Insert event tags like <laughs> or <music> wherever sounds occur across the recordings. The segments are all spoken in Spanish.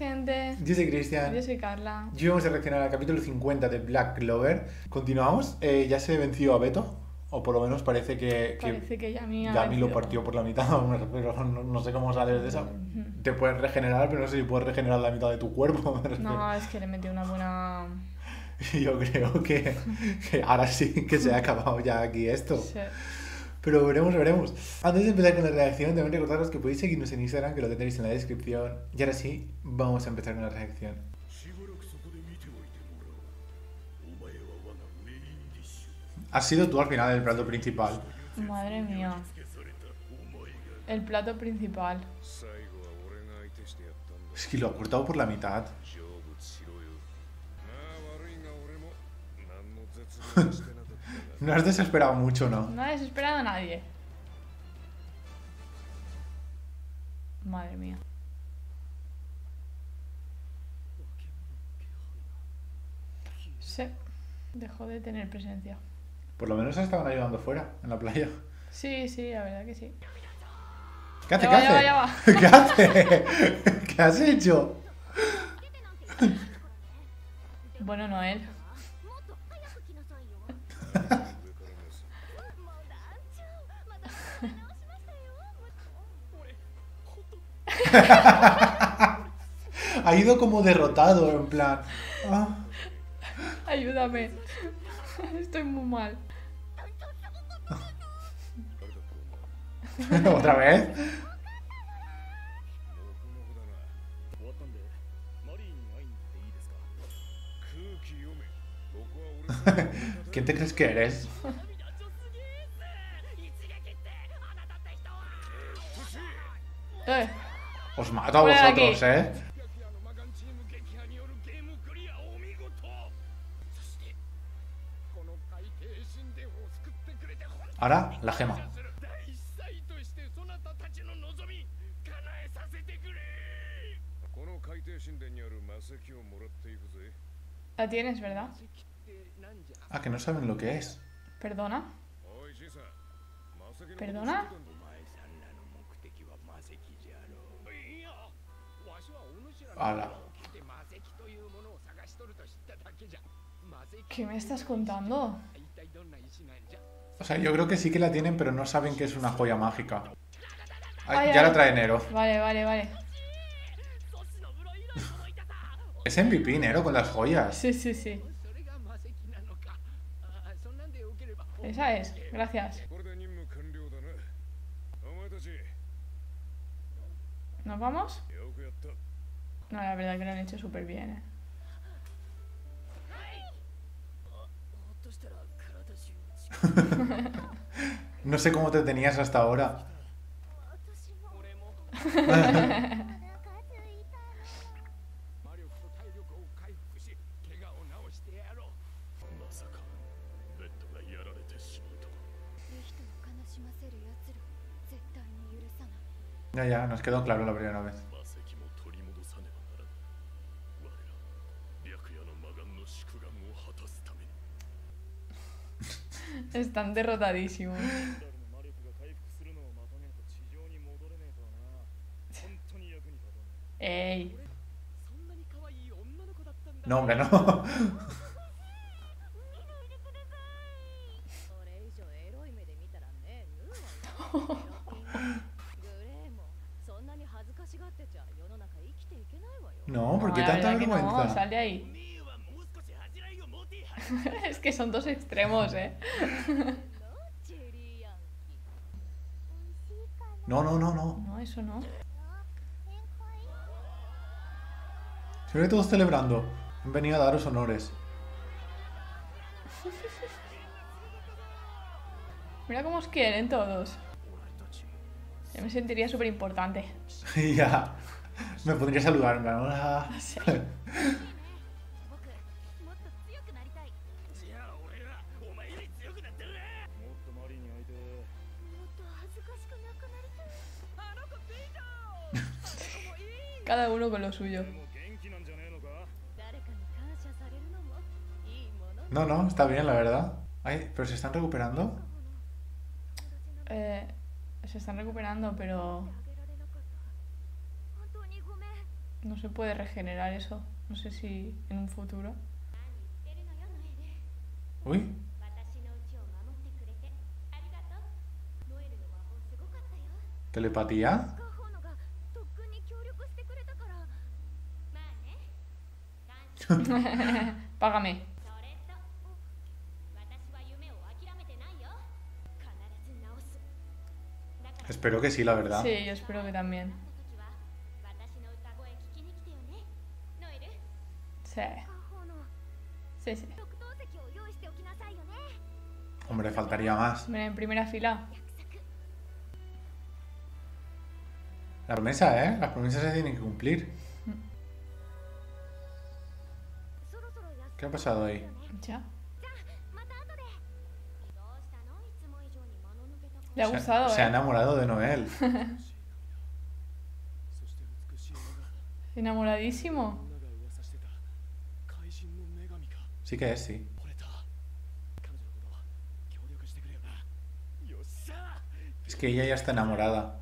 gente. Yo soy Cristian. Yo soy Carla. Y vamos a reaccionar al capítulo 50 de Black Clover. Continuamos. Eh, ya se venció a Beto. O por lo menos parece que, que Parece que Yami ha Yami lo vencido. partió por la mitad. <laughs> Pero no, no sé cómo sales de esa. Te puedes regenerar, pero no sé si puedes regenerar la mitad de tu cuerpo. <laughs> No, es que le metió una buena. <laughs> Yo creo que, que ahora sí que se ha acabado ya aquí esto. Sí. Pero veremos, veremos. Antes de empezar con la reacción, también recordaros que podéis seguirnos en Instagram, que lo tendréis en la descripción. Y ahora sí, vamos a empezar con la reacción. Has sido tú al final el plato principal. Madre mía. El plato principal. Es que lo ha cortado por la mitad. <laughs> No has desesperado mucho, ¿no? No ha desesperado a nadie. Madre mía. Sí, dejó de tener presencia. Por lo menos estaban ayudando fuera, en la playa. Sí, sí, la verdad que sí. ¿Qué hace? Ya ¿Qué va, ya hace? va, ya va. <laughs> ¿Qué hace? ¿Qué has hecho? Bueno, Noel. <laughs> ha ido como derrotado, en plan. Ah. Ayúdame. Estoy muy mal. <laughs> ¿Otra vez? <laughs> ¿Quién te crees que eres? ¿eh? Ahora, la gema. La tienes, ¿verdad? Ah, que no saben lo que es. Perdona. ¿Perdona? ¿Qué me estás contando? O sea, yo creo que sí que la tienen, pero no saben que es una joya mágica. Ya la trae Nero. Vale, vale, vale. es MVP, Nero, con las joyas. Sí, sí, sí. Esa es, gracias. ¿Nos vamos? No, la verdad que lo han hecho súper bien, ¿eh? <laughs> no sé cómo te tenías hasta ahora. <laughs> Ya, ya, nos quedó claro la primera vez. <laughs> Están derrotadísimos. Ey. No, hombre, no. <laughs> No, porque ah, tanta vergüenza. No, sal de ahí. <laughs> es que son dos extremos, ¿eh? no, no, no, no. No, eso no. Siempre todos celebrando. Han venido a daros honores. Mira cómo os quieren todos. Yo me sentiría súper importante. <laughs> ya. <laughs> Me pondría a saludar, en ah, <laughs> Cada uno con lo suyo. No, no, está bien, la verdad. Ay, pero se están recuperando. Eh, se están recuperando, pero no se puede regenerar eso. No sé si en un futuro. Uy. ¿Telepatía? <laughs> Págame. Espero que sí, la verdad. Sí, yo espero que también. Sí. Sí, sí. Hombre, faltaría más. Mira, en primera fila. La promesa, ¿eh? Las promesas se tienen que cumplir. ¿Qué ha pasado ahí? Ya. Le ha gustado, se, ha, se ha enamorado de Noel. <laughs> Enamoradísimo. Sí que es, sí. Es que ella ya está enamorada.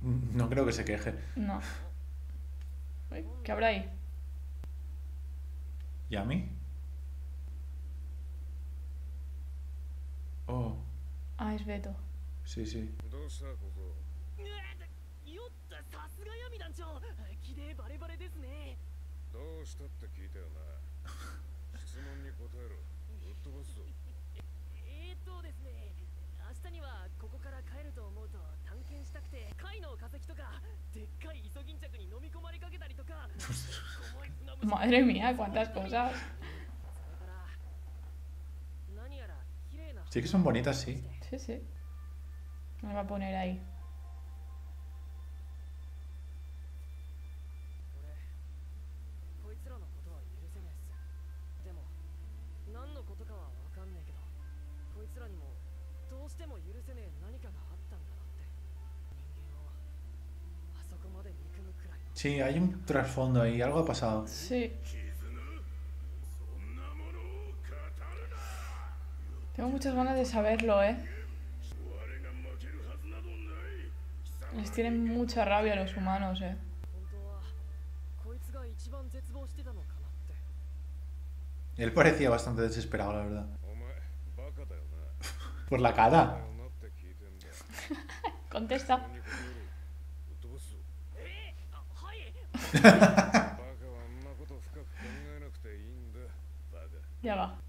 No <laughs> creo que se queje. No. ¿Qué habrá ahí? ¿Yami? Oh. Ah, es Beto. Sí, sí. Madre mía, cuántas cosas. Sí que son bonitas, sí. Sí, sí. Me va a poner ahí. Sí, hay un trasfondo ahí, algo ha pasado. Sí. Tengo muchas ganas de saberlo, ¿eh? Les tienen mucha rabia a los humanos, eh. Él parecía bastante desesperado, la verdad. <laughs> Por la cara. <laughs> Contesta. <laughs> ya va.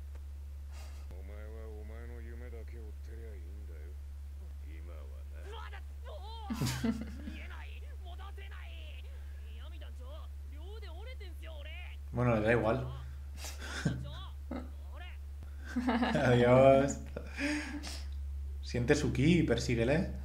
bueno, le da igual. <laughs> Adiós. Siente su ki y persíguele.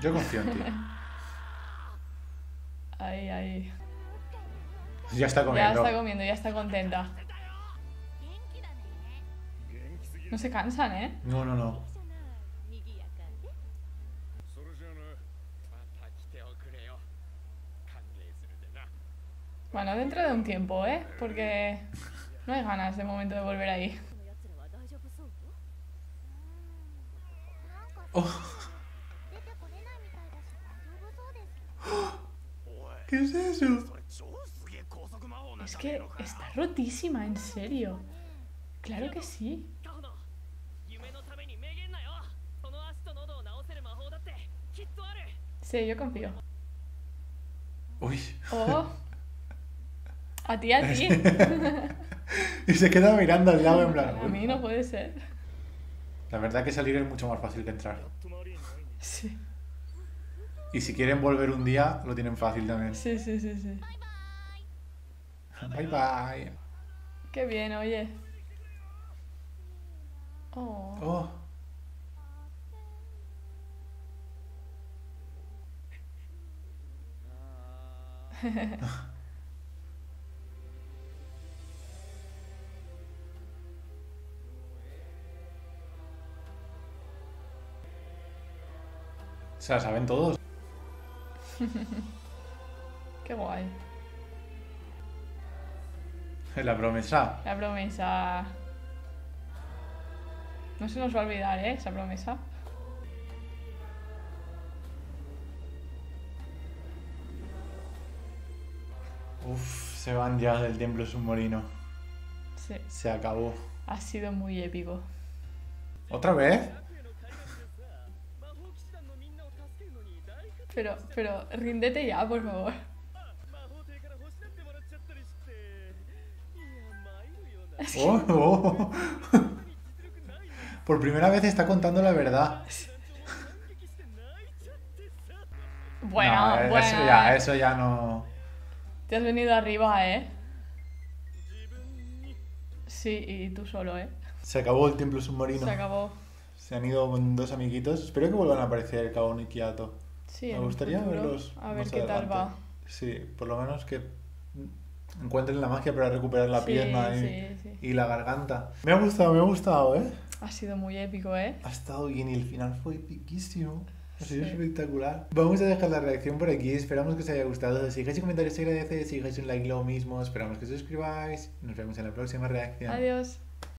Yo confío en ti. Ahí, ahí. Ya está comiendo. Ya está comiendo, ya está contenta. No se cansan, ¿eh? No, no, no. Bueno, dentro de un tiempo, ¿eh? Porque no hay ganas de momento de volver ahí. ¿Qué es eso? Es que está rotísima, en serio. Claro que sí. Sí, yo confío. Uy. Oh. A ti, a ti. <laughs> y se queda mirando al lado en blanco. <laughs> A mí no puede ser. La verdad que salir es mucho más fácil que entrar. Sí, Y si quieren volver un día, lo tienen fácil también. sí, sí, sí. sí. Bye bye. Qué bien, oye. Oh. Oh. <laughs> Se la saben todos. <laughs> Qué guay. La promesa. La promesa. No se nos va a olvidar, ¿eh? Esa promesa. Uf, se van ya del templo submarino. Sí. Se acabó. Ha sido muy épico. ¿Otra vez? Pero, pero, ríndete ya, por favor. <laughs> Oh, oh. Por primera vez está contando la verdad. Bueno. Eso ya, eh. eso ya no. Te has venido arriba, ¿eh? Sí, y tú solo, ¿eh? Se acabó el templo submarino. Se acabó. Se han ido con dos amiguitos. Espero que vuelvan a aparecer Kaon y Kiato. Sí, Me gustaría futuro. verlos. A ver más qué tal adelante. va. Sí, por lo menos que encuentren la magia para recuperar la Sí, pierna y, sí, sí. y la garganta. Me ha gustado, me ha gustado, ¿eh? Ha sido muy épico, ¿eh? Ha estado bien y el final fue epiquísimo. Ha sido espectacular. Vamos a dejar la reacción por aquí. Esperamos que os haya gustado. Si dejáis un comentario se agradece. Si dejáis un like lo mismo. Esperamos que os suscribáis. Nos vemos en la próxima reacción. Adiós.